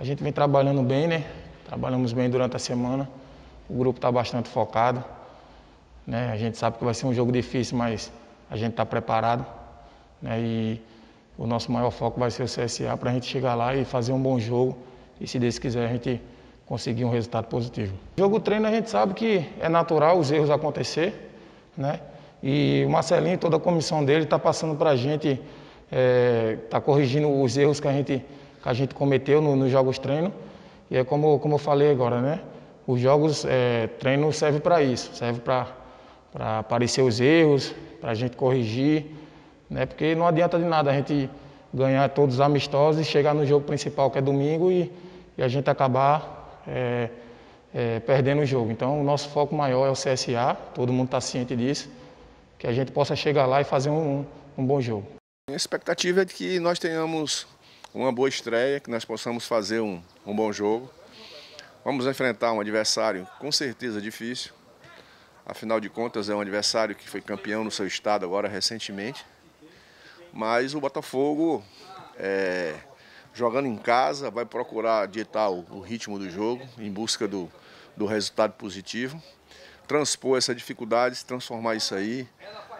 A gente vem trabalhando bem, né? Trabalhamos bem durante a semana. O grupo está bastante focado. Né? A gente sabe que vai ser um jogo difícil, mas a gente está preparado. Né? E o nosso maior foco vai ser o CSA para a gente chegar lá e fazer um bom jogo. E se Deus quiser, a gente conseguir um resultado positivo. Jogo treino a gente sabe que é natural os erros acontecer, né? E o Marcelinho, toda a comissão dele está passando para a gente, está é, tá corrigindo os erros que a gente, que a gente cometeu nos no jogos treino. E é como, como eu falei agora, né? Os jogos é, treino serve para isso, serve para aparecer os erros, para a gente corrigir, né? Porque não adianta de nada a gente ganhar todos amistosos e chegar no jogo principal que é domingo e, e a gente acabar é, é, perdendo o jogo. Então o nosso foco maior é o CSA, todo mundo está ciente disso que a gente possa chegar lá e fazer um, um bom jogo. A expectativa é de que nós tenhamos uma boa estreia, que nós possamos fazer um, um bom jogo. Vamos enfrentar um adversário com certeza difícil. Afinal de contas, é um adversário que foi campeão no seu estado agora recentemente. Mas o Botafogo, é, jogando em casa, vai procurar ditar o, o ritmo do jogo em busca do, do resultado positivo transpor essa dificuldade, transformar isso aí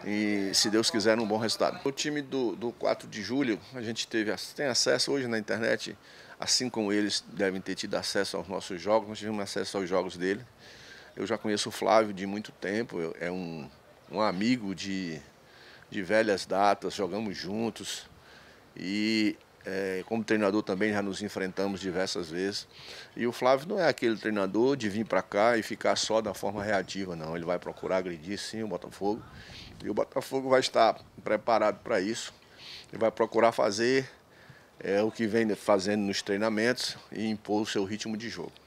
e, se Deus quiser, num bom resultado. O time do, do 4 de julho, a gente teve, tem acesso hoje na internet, assim como eles devem ter tido acesso aos nossos jogos, nós tivemos acesso aos jogos dele. Eu já conheço o Flávio de muito tempo, é um, um amigo de, de velhas datas, jogamos juntos e é, como treinador também já nos enfrentamos diversas vezes. E o Flávio não é aquele treinador de vir para cá e ficar só da forma reativa, não. Ele vai procurar agredir sim o Botafogo. E o Botafogo vai estar preparado para isso. Ele vai procurar fazer é, o que vem fazendo nos treinamentos e impor o seu ritmo de jogo.